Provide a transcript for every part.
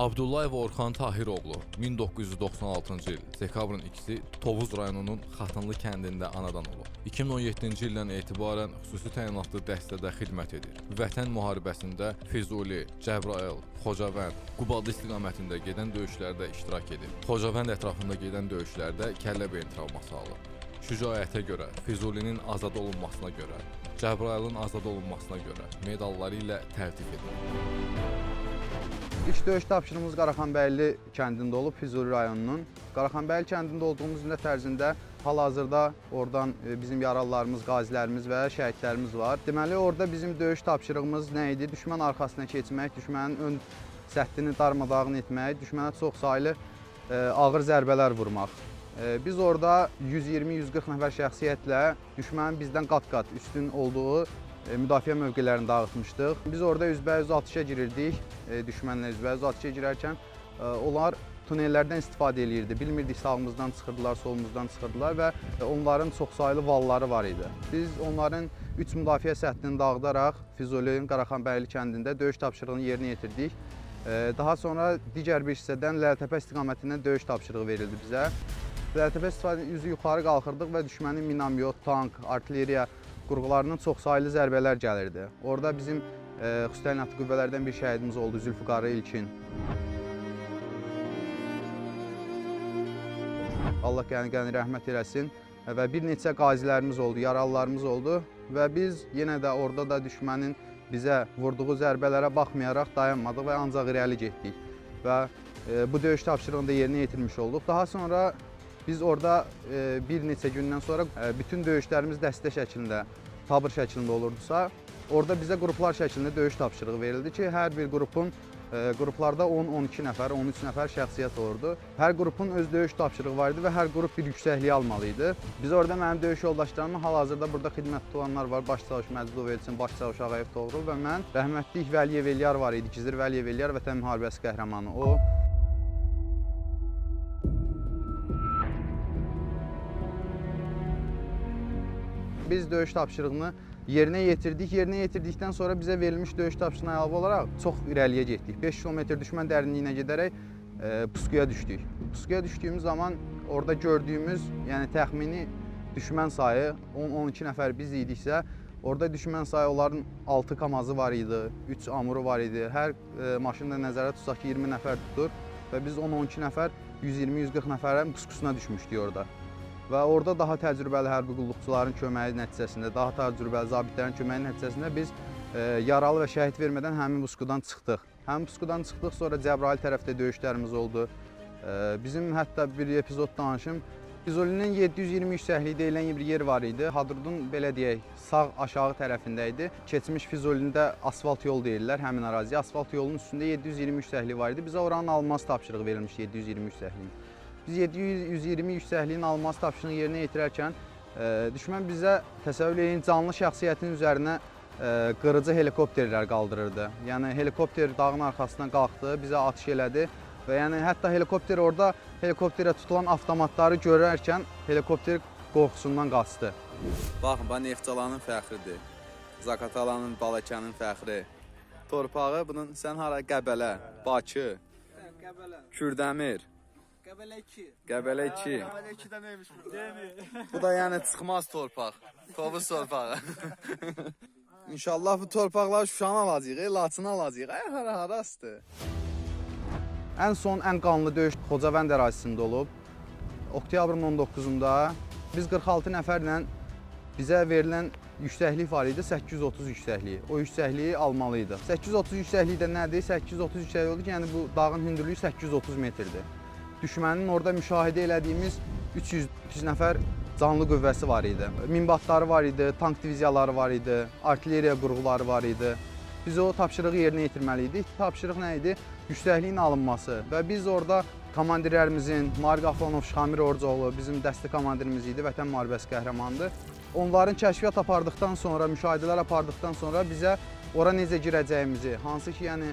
Abdullayev Orxan Tahiroğlu 1996-cı il dekabrın 2-si Tovuz rayonunun Xatınlı kəndində anadan olub. 2017-ci ildən etibarən xüsusi təyinatlı dəstədə xidmət edir. Vətən müharibəsində Füzuli, Cəbrayıl, Xocavənd, Qubadlı istiqamətində gedən döyüşlərdə iştirak edib. Xocavənd ətrafında gedən döyüşlərdə kəllə beyin travması alıb. Şücaətə görə, Füzulinin azad olunmasına görə, Cəbrayılın azad olunmasına görə medalları ilə təltif edilir. İlk döyüş tapşırığımız Qaraxanbəyli kəndində olub, Füzuli rayonunun. Qaraxanbəyli kəndində olduğumuz illər ərzində hal-hazırda oradan e, bizim yaralılarımız, qazilərimiz və şəhidlərimiz var. Deməli, orada bizim döyüş tapşırığımız nə idi? Düşmən arxasına keçmək, düşmənin ön səttini darmadağın etmək, düşmənə çox saylı e, ağır zərbələr vurmaq. E, Biz orada 120-140 nəfər şəxsiyyətlə düşmənin bizdən qat-qat üstün olduğu müdafiə mövqelərini dağıtmışdıq. Biz orada üzbəüz atışa girirdik, e, düşmənlə üzbəüz atışa girərkən e, onlar tunellərdən istifadə eləyirdi. Bilmirdik sağımızdan çıxırdılar, solumuzdan çıxırdılar və e, onların çoxsaylı valları var idi. Biz onların 3 müdafiə səttini dağıdaraq Füzulinin Qaraxanbəyli kəndində döyüş tapşırığını yerinə yetirdik. E, Daha sonra digər bir hissədən Ləltəpə istiqamətindən döyüş tapşırığı verildi bizə. Ləltəpə istifadə üzü yuxarı qalxırdıq və düşmənin minamyot, tank, artilleriya qurğularının çoxsaylı zərbələr gəlirdi. Orada bizim e, xüsusi təyinatlı qüvvələrdən bir şəhidimiz oldu Zülfüqarı İlkin. Allah qəni-qəni rəhmət eləsin və bir neçə qazilərimiz oldu, yaralılarımız oldu və biz yenə də orada da düşmənin bizə vurduğu zərbələrə baxmayaraq dayanmadıq və ancaq irəli getdik və e, bu döyüş tapşırığını da yerinə yetirmiş olduq. Daha sonra biz orada e, bir neçə gündən sonra e, bütün döyüşlərimiz dəstə şəklində, tabır şəklində olurdusa, orada bizə qruplar şəklində döyüş tapşırığı verildi ki, hər bir qrupun e, qruplarda 10-12 nəfər, 13 nəfər şəxsiyyət olurdu. Hər qrupun öz döyüş tapşırığı var idi və hər qrup bir yüksəkliyi almalı idi. Biz orada mənim döyüş yoldaşlarımın hal-hazırda burada xidmətdə olanlar var. Baş çavuş Məcdov Elçin, baş çavuş Ağayev Toğrul və mən. Rəhmətlik Vəliyev Elyar var idi. Gizir Vəliyev Elyar Vətən müharibəsi qəhrəmanı. O biz döyüş tapşırığını yerinə yetirdik. Yerinə yetirdikdən sonra bizə verilmiş döyüş tapşırığına əlavə olaraq çox irəliyə getdik. 5 kilometr düşmən dərinliyinə gedərək e, puskuya düşdük. Puskuya düşdüyümüz zaman orada gördüyümüz, yəni təxmini düşmən sayı 10-12 nəfər biz idiksə, orada düşmən sayı onların 6 kamazı var idi, 3 amuru var idi. Hər e, maşını da nəzərə tutsaq ki, 20 nəfər tutur və biz 10-12 nəfər 120-140 nəfərin puskusuna düşmüşdük orada və orada daha təcrübəli hərbi qulluqçuların köməyi nəticəsində, daha təcrübəli zabitlərin köməyi nəticəsində biz e, yaralı və şəhid vermədən həmin puskudan çıxdıq. Həmin puskudan çıxdıq, sonra Cəbrail tərəfdə döyüşlərimiz oldu. E, bizim hətta bir epizod danışım, İzolinin 723 səhlikdə elən bir yer var idi. Hadrudun belə deyək, sağ aşağı tərəfində idi. Keçmiş Füzulində asfalt yol deyirlər həmin əraziyə. Asfalt yolunun üstündə 723 səhlik var idi. Bizə oranın alınması tapşırığı verilmişdi 723 səhlik. 107-120 yüksəkliyin alınması tapşırığını yerinə yetirərkən e, düşmən bizə təsəvvür edin canlı şəxsiyyətin üzərinə e, qırıcı helikopterlər qaldırırdı. Yəni helikopter dağın arxasından qalxdı, bizə atış elədi və yəni hətta helikopter orada helikopterə tutulan avtomatları görərkən helikopter qorxusundan qaçdı. Baxın, bax Neftçalanın fəxridir. Zakatalanın, Balakənin fəxri. Torpağı bunun sən hara Qəbələ, Bakı, Kürdəmir Qəbələ 2. Qəbələ 2. Qəbələ 2-də neymiş bu? Bu da yəni çıxmaz torpaq. Tovuz torpağı. İnşallah bu torpaqlar Şuşanı alacağıq, e, Laçını alacağıq. Ay hara harasdır? Ən son ən qanlı döyüş Xocavənd ərazisində olub. Oktyabrın 19-da biz 46 nəfərlə bizə verilən yüksəklik var idi, 830 yüksəkliyi. O yüksəkliyi almalı idi. 830 yüksəkliyi də nədir? 830 yüksəkliyi oldu ki, yəni bu dağın hündürlüyü 830 metrdir. Düşmənin orada müşahidə elədiyimiz 300, 300 nəfər canlı qüvvəsi var idi. Minbatları var idi, tank diviziyaları var idi, artilleriya qurğuları var idi. Biz o tapşırığı yerinə yetirməli idik. Tapşırıq nə idi? Yüksəkliyin alınması və biz orada komandirlərimizin, Mariq Afronov, Şamir Orcoğlu bizim dəstə komandirimiz idi, Vətən müharibəsi qəhrəmanıdır. Onların kəşfiyyat apardıqdan sonra, müşahidələr apardıqdan sonra bizə ora necə girəcəyimizi, hansı ki, yəni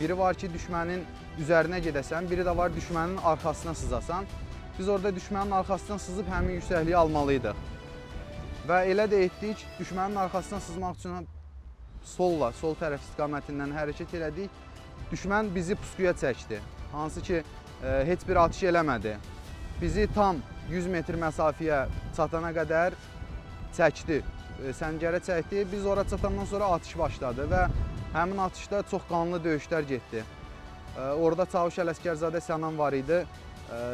biri var ki, düşmənin üzərinə gedəsən, biri də var düşmənin arxasına sızasan. Biz orada düşmənin arxasından sızıb həmin yüksəkliyi almalıydıq. Və elə də etdik, düşmənin arxasına sızmaq üçün solla, sol tərəf istiqamətindən hərəkət elədik düşmən bizi puskuya çəkdi. Hansı ki, e, heç bir atış eləmədi. Bizi tam 100 metr məsafəyə çatana qədər çəkdi. E, Səngərə çəkdi. Biz ora çatandan sonra atış başladı və həmin atışda çox qanlı döyüşlər getdi. Orada Çavuş Ələskərzadə Sənan var idi.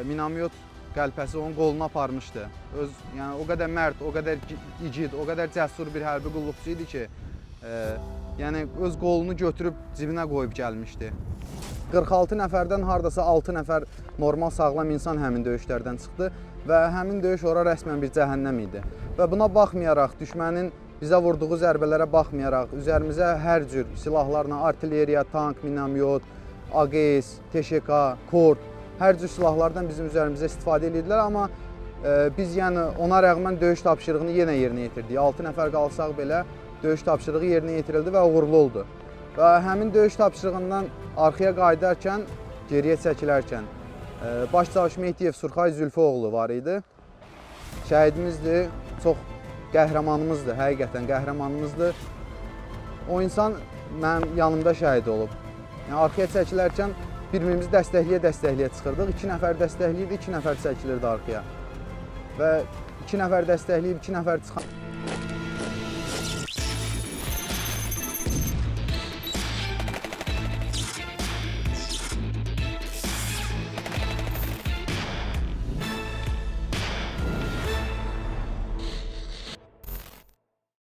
Minamyot qəlpəsi onun qoluna aparmışdı. Öz, yəni o qədər mərd, o qədər gi- igid, o qədər cəsur bir hərbi qulluqçu idi ki, e, yəni öz qolunu götürüb cibinə qoyub gəlmişdi. 46 nəfərdən hardasa 6 nəfər normal sağlam insan həmin döyüşlərdən çıxdı və həmin döyüş ora rəsmən bir cəhənnəm idi. Və buna baxmayaraq düşmənin bizə vurduğu zərbələrə baxmayaraq üzərimizə hər cür silahlarla artilleriya, tank, minamyot, AGS, TŞK, Kord hər cür silahlardan bizim üzərimizə istifadə edirdilər, amma e, biz yəni ona rəğmən döyüş tapşırığını yenə yerinə yetirdik. 6 nəfər qalsaq belə döyüş tapşırığı yerinə yetirildi və uğurlu oldu. Və həmin döyüş tapşırığından arxaya qayıdarkən, geriyə çəkilərkən e, baş çavuş Mehdiyev Surxay Zülfüoğlu var idi. Şəhidimizdir, çox qəhrəmanımızdır, həqiqətən qəhrəmanımızdır. O insan mənim yanımda şəhid olub. Yəni arxaya çəkilərkən bir-birimizi dəstəkləyə-dəstəkləyə çıxırdıq. 2 nəfər dəstəkləyirdi, 2 nəfər çəkilirdi arxaya. Və 2 nəfər dəstəkləyib 2 nəfər çıxan